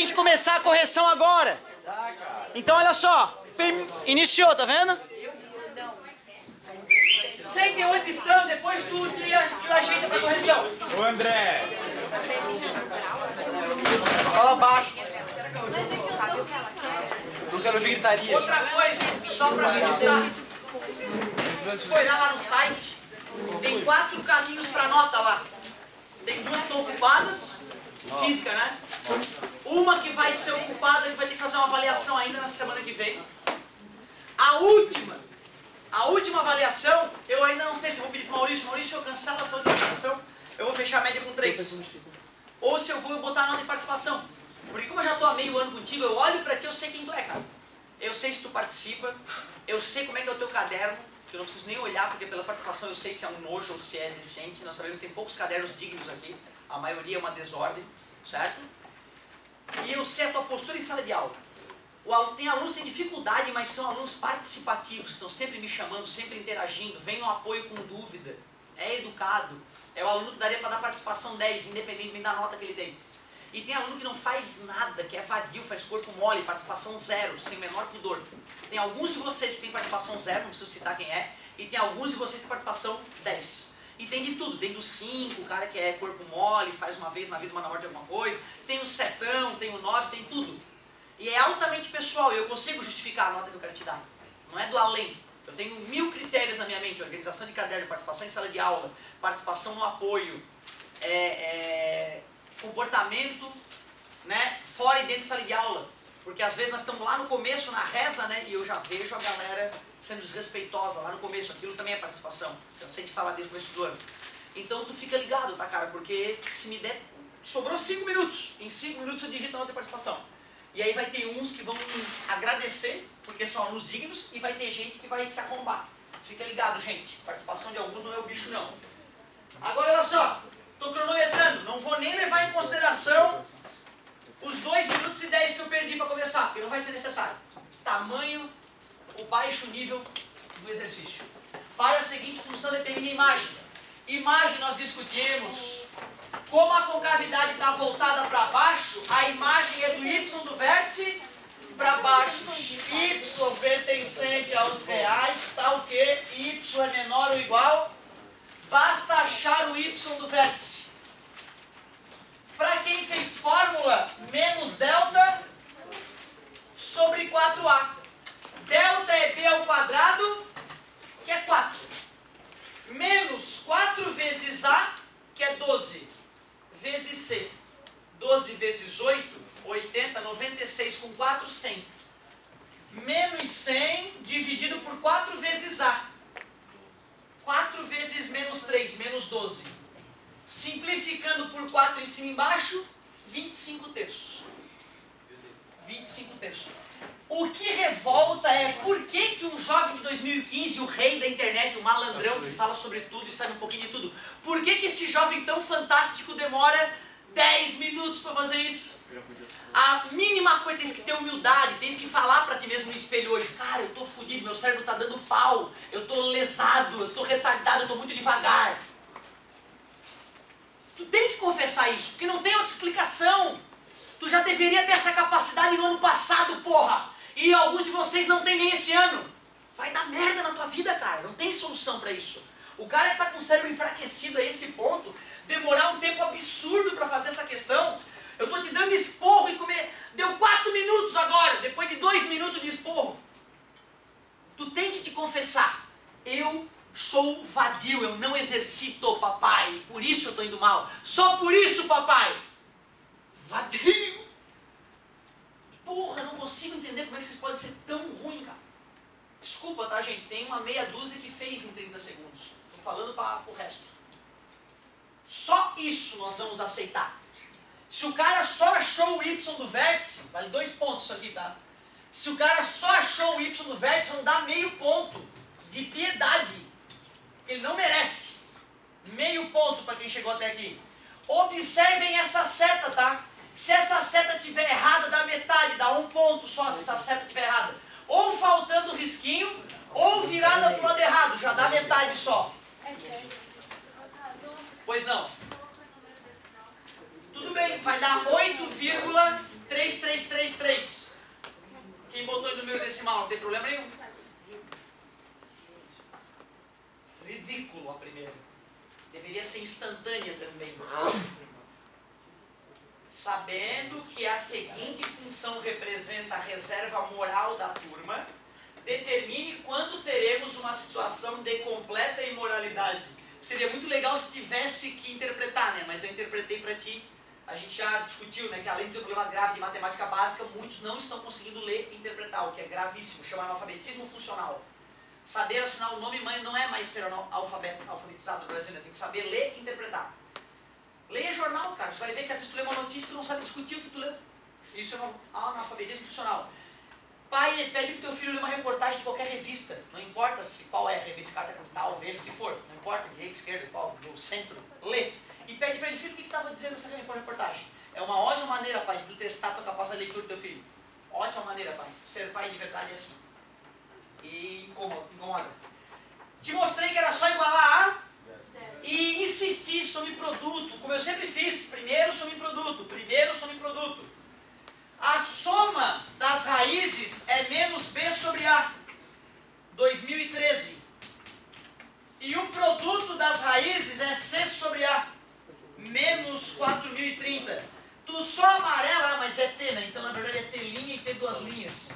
tem que começar a correção agora. Então olha só, iniciou, tá vendo? 108 estão, depois tu te, te ajeita pra correção. Ô André! Fala baixo. Não quero gritaria. Outra coisa, só pra registrar. Se tu for olhar lá no site, tem quatro caminhos pra nota lá. Tem duas que estão ocupadas, física, né? Uma que vai ser ocupada e vai ter que fazer uma avaliação ainda na semana que vem. A última, a última avaliação, eu ainda não sei se eu vou pedir pro Maurício. Maurício, eu cancelo essa última avaliação, eu vou fechar a média com três. Ou se eu vou botar nota de participação. Porque como eu já estou há meio ano contigo, eu olho pra ti, eu sei quem tu é, cara. Eu sei se tu participa, eu sei como é que é o teu caderno, eu não preciso nem olhar, porque pela participação eu sei se é um nojo ou se é decente. Nós sabemos que tem poucos cadernos dignos aqui, a maioria é uma desordem, certo? E eu sei a postura em sala de aula. O tem alunos que têm dificuldade, mas são alunos participativos, que estão sempre me chamando, sempre interagindo, vem no apoio com dúvida, é educado. É o aluno que daria para dar participação 10, independentemente da nota que ele tem. E tem aluno que não faz nada, que é vadio, faz corpo mole, participação zero, sem o menor pudor. Tem alguns de vocês que têm participação zero, não preciso citar quem é, e tem alguns de vocês que têm participação 10. E tem de tudo, tem do 5, o cara que é corpo mole, faz uma vez na vida uma na morte alguma coisa, tem o setão, tem o 9, tem tudo. E é altamente pessoal, eu consigo justificar a nota que eu quero te dar. Não é do além. Eu tenho mil critérios na minha mente, organização de caderno, participação em sala de aula, participação no apoio, é, é, comportamento né, fora e dentro de sala de aula. Porque às vezes nós estamos lá no começo, na reza, né, e eu já vejo a galera sendo desrespeitosa lá no começo. Aquilo também é participação. Cansei de falar desde o começo do ano. Então tu fica ligado, tá, cara? Porque se me der. Sobrou 5 minutos. Em 5 minutos eu digito a outra participação. E aí vai ter uns que vão agradecer, porque são alunos dignos, e vai ter gente que vai se arrombar. Fica ligado, gente. Participação de alguns não é o bicho, não. Agora, olha só. Estou cronometrando. Não vou nem levar em consideração os 2 minutos e 10 que eu perdi para começar, porque não vai ser necessário. Tamanho, o baixo nível do exercício. Para a seguinte função, determina a imagem. Imagem nós discutimos. Como a concavidade está voltada para baixo, a imagem é do y do vértice para baixo. y pertencente aos reais, tal tá que y é menor ou igual. Basta achar o y do vértice. Para quem fez fórmula, menos delta sobre 4a. Delta é b ao quadrado, que é 4. Menos 4 vezes a, que é 12. Vezes c. 12 vezes 8, 80, 96 com 4, 100. Menos 100 dividido por 4 vezes a. 4 vezes menos 3, menos 12. Simplificando por 4 em cima e embaixo, 25 terços. 25 terços. O que revolta é por que, que um jovem de 2015, o rei da internet, o malandrão que fala sobre tudo e sabe um pouquinho de tudo, por que, que esse jovem tão fantástico demora 10 minutos para fazer isso? A mínima coisa tens que ter humildade, tens que falar para ti mesmo no espelho hoje, cara, eu tô fodido, meu cérebro tá dando pau, eu tô lesado, eu tô retardado, eu tô muito devagar. Tu tem que confessar isso, porque não tem outra explicação. Tu já deveria ter essa capacidade no ano passado, porra. E alguns de vocês não tem nem esse ano. Vai dar merda na tua vida, cara. Não tem solução para isso. O cara que está com o cérebro enfraquecido a esse ponto, demorar um tempo absurdo para fazer essa questão. Eu estou te dando esporro e comer. Deu quatro minutos agora, depois de dois minutos de esporro. Tu tem que te confessar. Eu sou vadio, eu não exercito, papai. Por isso eu estou indo mal. Só por isso, papai. Vadio. Porra, não consigo entender como é que vocês podem ser tão ruim, cara. Desculpa, tá, gente? Tem uma meia dúzia que fez em 30 segundos. Estou falando para o resto. Só isso nós vamos aceitar. Se o cara só achou o y do vértice, vale dois pontos isso aqui, tá? Se o cara só achou o y do vértice, vamos dar meio ponto de piedade. Ele não merece. Meio ponto para quem chegou até aqui. Observem essa seta, tá? Se essa seta estiver errada, dá metade, dá um ponto só se essa seta estiver errada. Ou faltando risquinho, ou virada para o lado errado, já dá metade só. Pois não. Tudo bem, vai dar 8,3 3333. Quem botou em número decimal não tem problema nenhum. Ridículo a primeira. Deveria ser instantânea também. Sabendo que a seguinte função representa a reserva moral da turma, determine quando teremos uma situação de completa imoralidade. Seria muito legal se tivesse que interpretar, né? Mas eu interpretei para ti. A gente já discutiu, né, que além do problema grave de matemática básica, muitos não estão conseguindo ler e interpretar, o que é gravíssimo, chama analfabetismo funcional. Saber assinar o nome mãe não é mais ser alfabeto, alfabetizado no Brasil, né? tem que saber ler e interpretar. Leia jornal, cara. Você vai ver que às vezes tu lê uma notícia e tu não sabe discutir o que tu lê. Isso é um analfabetismo funcional. Pai pede pro teu filho ler uma reportagem de qualquer revista. Não importa se qual é a revista, Carta Capital, Veja, o que for. Não importa, direita, esquerda, qual, do centro. Lê. E pede para ele, filho, o que estava dizendo essa reportagem? É uma ótima maneira, pai, de tu testar a tua capacidade de leitura do teu filho. Ótima maneira, pai. Ser pai de verdade é assim. E incomoda. Te mostrei que era só igualar a e insistir sobre produto, como eu sempre fiz, primeiro sobre produto, primeiro sobre produto. A soma das raízes é menos B sobre A, 2013. E o produto das raízes é C sobre A, menos 4030. Tu só amarela, mas é T, né? Então na verdade é T linha e T duas linhas.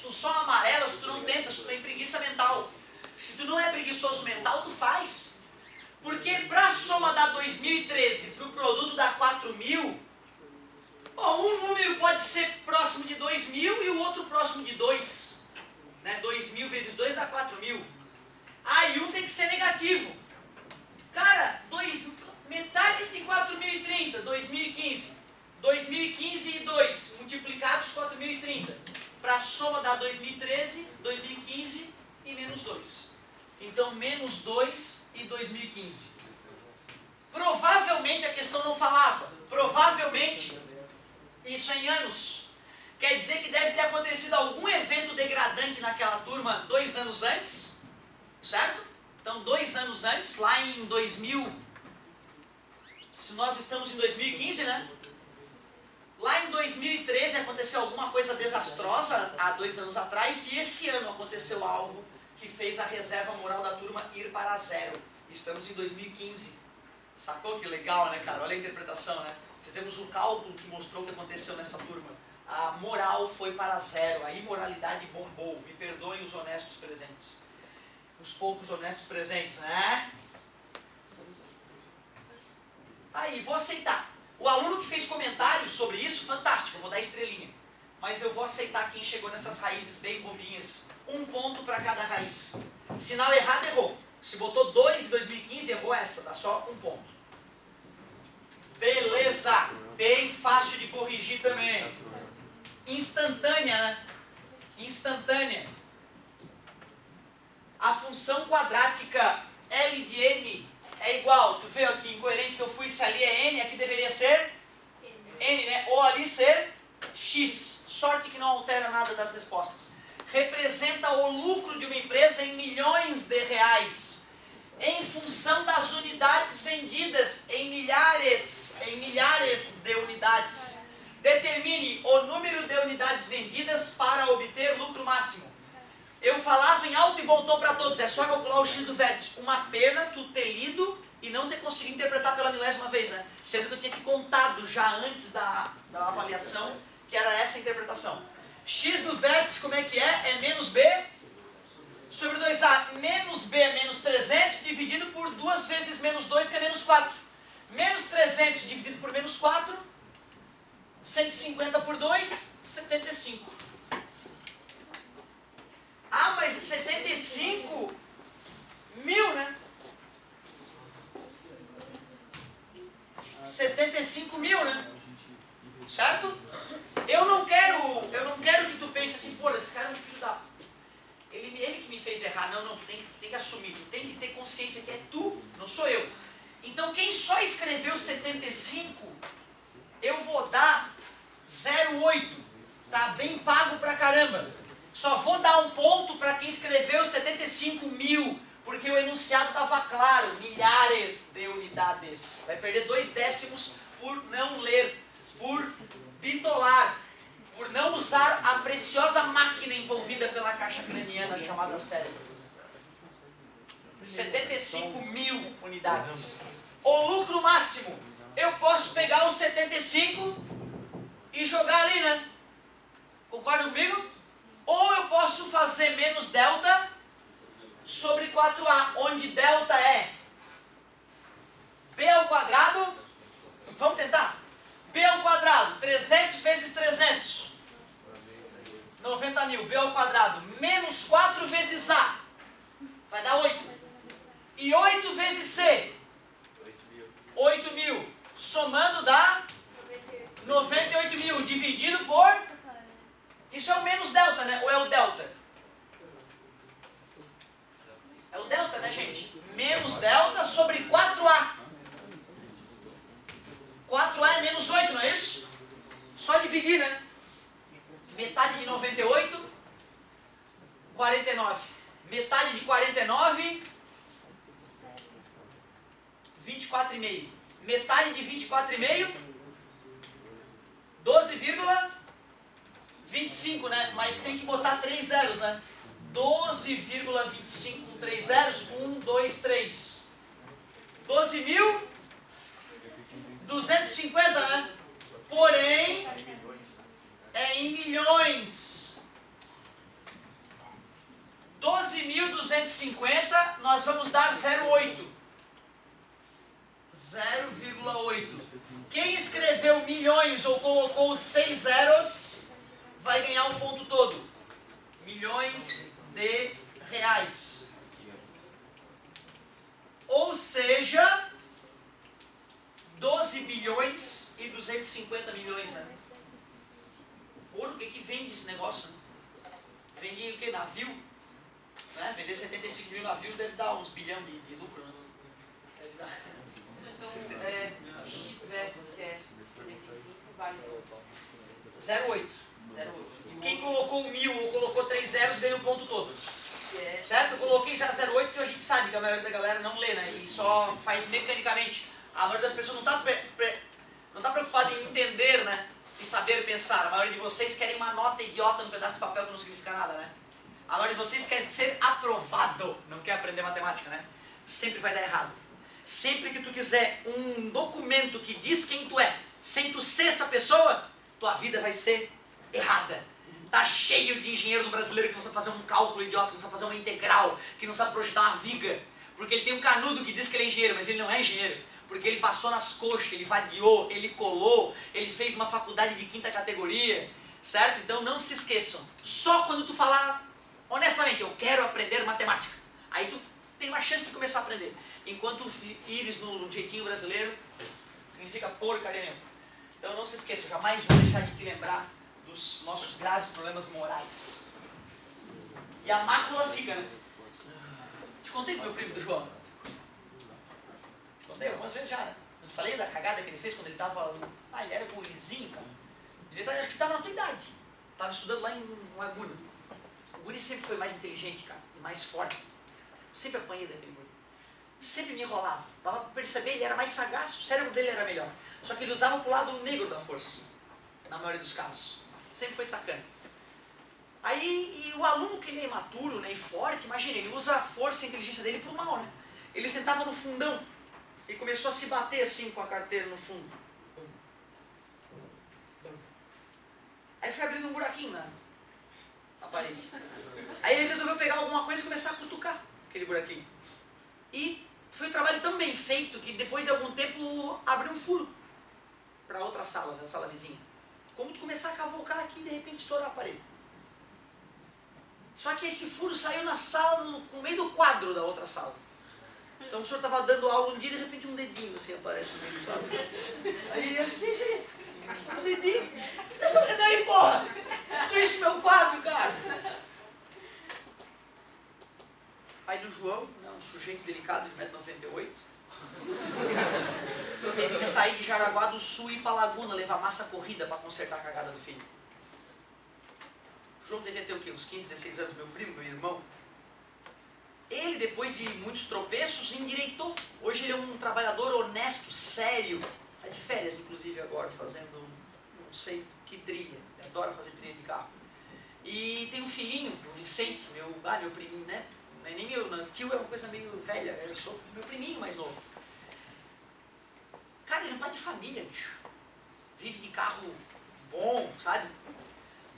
Tu só amarela se tu não tenta, se tu tem preguiça mental. Se tu não é preguiçoso mental, tu faz. Porque para a soma da 2013 para o produto da 4000, bom, um número pode ser próximo de 2000 e o outro próximo de 2. Né? 2000 vezes 2 dá 4000. Aí um tem que ser negativo. Cara, dois, metade de 4030, 2015. 2015 e 2 multiplicados 4030. Para a soma da 2013, 2015 e menos 2. Então, menos 2 e 2015. Provavelmente a questão não falava. Provavelmente, isso em anos. Quer dizer que deve ter acontecido algum evento degradante naquela turma dois anos antes. Certo? Então, dois anos antes, lá em 2000. Se nós estamos em 2015, né? Lá em 2013 aconteceu alguma coisa desastrosa há dois anos atrás, e esse ano aconteceu algo que fez a reserva moral da turma ir para zero. Estamos em 2015. Sacou que legal, né, cara? Olha a interpretação, né? Fizemos um cálculo que mostrou o que aconteceu nessa turma. A moral foi para zero, a imoralidade bombou. Me perdoem os honestos presentes. Os poucos honestos presentes, né? Aí, vou aceitar. O aluno que fez comentários sobre isso, fantástico, eu vou dar estrelinha. Mas eu vou aceitar quem chegou nessas raízes bem bobinhas um ponto para cada raiz. Sinal errado, errou. Se botou 2 em 2015, errou essa, dá só um ponto. Beleza, bem fácil de corrigir também. Instantânea, né? Instantânea. A função quadrática L de N é igual, tu viu aqui, incoerente que eu fui, se ali é N, aqui deveria ser N, né? Ou ali ser X. Sorte que não altera nada das respostas representa o lucro de uma empresa em milhões de reais, em função das unidades vendidas em milhares, em milhares de unidades. Determine o número de unidades vendidas para obter lucro máximo. Eu falava em alto e bom tom para todos, é só calcular o x do vértice. Uma pena tu ter lido e não ter conseguido interpretar pela milésima vez, né? Sendo que eu tinha te contado já antes da, da avaliação que era essa a interpretação x do vértice, como é que é? É menos b sobre 2a. Menos b menos 300 dividido por 2 vezes menos 2, que é menos 4. Menos 300 dividido por menos 4, 150 por 2, 75. Ah, mas 75 mil, né? 75 mil, né? Certo? Eu não quero, eu não quero que tu pense assim, pô, esse cara é um filho da. Ele, ele que me fez errar. Não, não, tem, tem que assumir, tem que ter consciência que é tu, não sou eu. Então quem só escreveu 75, eu vou dar 0,8. Tá bem pago pra caramba. Só vou dar um ponto para quem escreveu 75 mil, porque o enunciado estava claro, milhares de unidades. Vai perder dois décimos por não ler por bitolar, por não usar a preciosa máquina envolvida pela caixa craniana chamada cérebro. 75 mil unidades. O lucro máximo, eu posso pegar os 75 e jogar ali, né? Concorda comigo? Ou eu posso fazer menos delta sobre 4A, onde delta é B ao quadrado, vamos tentar? B ao quadrado, 300 vezes 300, 90 mil, B ao quadrado, menos 4 vezes A, vai dar 8. E 8 vezes C, 8 mil, somando dá 98 mil, dividido por, isso é o menos delta, né? Ou é o delta? É o delta, né, gente? Menos delta sobre 4A. 4A é menos 8, não é isso? Só dividir, né? Metade de 98, 49. Metade de 49, 24,5. Metade de 24,5, 12,25, né? Mas tem que botar 3 zeros, né? 12,25 com 3 zeros, 1, 2, 3. 12.250, né? Porém, é em milhões. 12.250, nós vamos dar 0,8. 0,8. Quem escreveu milhões ou colocou seis zeros, vai ganhar um ponto todo. Milhões de reais. Ou seja, 12 bilhões e 250 milhões, né? Por que, que vende esse negócio? Vende o que? Navio? Né? Vender 75 mil navios deve dar uns bilhões de, de lucro, né? Deve dar. Então, é, X que é 75 vale 0,8. Quem colocou mil ou colocou três zeros ganha o ponto todo. é Certo? Eu coloquei já 0,8 porque a gente sabe que a maioria da galera não lê, né? E só faz mecanicamente. A maioria das pessoas não está não tá preocupada em entender, né? E saber pensar. A maioria de vocês querem uma nota idiota no pedaço de papel que não significa nada, né? A maioria de vocês quer ser aprovado, não quer aprender matemática, né? Sempre vai dar errado. Sempre que tu quiser um documento que diz quem tu é, sem tu ser essa pessoa, tua vida vai ser errada. Tá cheio de engenheiro brasileiro que não sabe fazer um cálculo idiota, que não sabe fazer uma integral, que não sabe projetar uma viga. Porque ele tem um canudo que diz que ele é engenheiro, mas ele não é engenheiro. Porque ele passou nas coxas, ele vadiou, ele colou, ele fez uma faculdade de quinta categoria, certo? Então não se esqueçam. Só quando tu falar honestamente, eu quero aprender matemática. Aí tu tem uma chance de começar a aprender. Enquanto ires no jeitinho brasileiro, significa porcaria nenhuma. Então não se esqueça, jamais vou deixar de te lembrar dos nossos graves problemas morais. E a mácula fica, né? Te contei do meu primo do João. Te contei algumas vezes já, né? Eu te falei da cagada que ele fez quando ele estava. Ah, ele era gurizinho, cara. Ele acho que estava na tua idade. Estava estudando lá em Laguna. O guri sempre foi mais inteligente, cara, e mais forte. Sempre apanhei daquele guri. Sempre me enrolava. Dava para perceber, ele era mais sagaz, o cérebro dele era melhor. Só que ele usava pro lado negro da força, na maioria dos casos. Sempre foi sacana. Aí, e o aluno que ele é imaturo né, e forte, imagina, ele usa a força e a inteligência dele pro mal, né? Ele sentava no fundão e começou a se bater assim com a carteira no fundo. Aí foi abrindo um buraquinho na, na parede. Aí ele resolveu pegar alguma coisa e começar a cutucar aquele buraquinho. E foi um trabalho tão bem feito que depois de algum tempo abriu um furo para outra sala, na sala vizinha. Como tu começar a cavalcar aqui e de repente estourar a parede. Só que esse furo saiu na sala, no, no meio do quadro da outra sala. Então o senhor estava dando aula um dia e de repente um dedinho assim aparece no meio do quadro. Aí ele disse, um dedinho. O que você fazendo aí, porra? Destruísse meu quadro, cara. Pai do João, né, um sujeito delicado de 1,98m. Teve que sair de Jaraguá do Sul e ir para Laguna levar massa corrida para consertar a cagada do filho. O João devia ter o quê? Uns 15, 16 anos, meu primo, meu irmão. Ele, depois de muitos tropeços, endireitou. Hoje ele é um trabalhador honesto, sério, de férias, inclusive, agora, fazendo não sei que trilha. Ele adora fazer trilha de carro. E tem um filhinho, o Vicente, meu, ah, meu priminho, né? Não é nem meu, não, tio é uma coisa meio velha, eu sou meu priminho mais novo. Cara, ele é um pai de família, bicho. Vive de carro bom, sabe?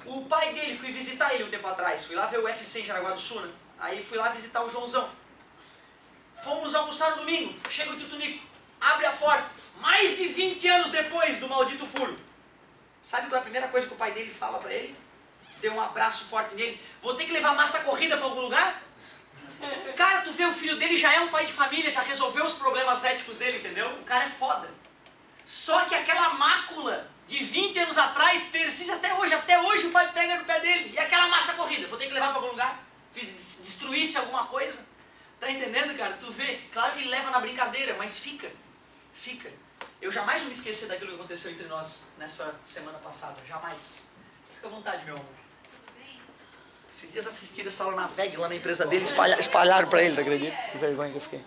O pai dele, fui visitar ele um tempo atrás. Fui lá ver o UFC em Jaraguá do Sul, né? Aí fui lá visitar o Joãozão. Fomos almoçar no domingo. Chega o tio Tunico, abre a porta. Mais de 20 anos depois do maldito furo. Sabe qual é a primeira coisa que o pai dele fala pra ele? Deu um abraço forte nele. Vou ter que levar massa corrida pra algum lugar? Cara, tu vê, o filho dele já é um pai de família, já resolveu os problemas éticos dele, entendeu? O cara é foda. Só que aquela mácula de 20 anos atrás persiste até hoje. Até hoje o pai pega no pé dele. E aquela massa corrida, vou ter que levar para algum lugar? Destruísse alguma coisa? Tá entendendo, cara? Tu vê, claro que ele leva na brincadeira, mas fica. Fica. Eu jamais vou me esquecer daquilo que aconteceu entre nós nessa semana passada. Jamais. Fica à vontade, meu amor. Esses dias assistiram essa aula na VEG, lá na empresa dele, espalharam, espalharam pra ele, tá acredita? Que vergonha que eu fiquei.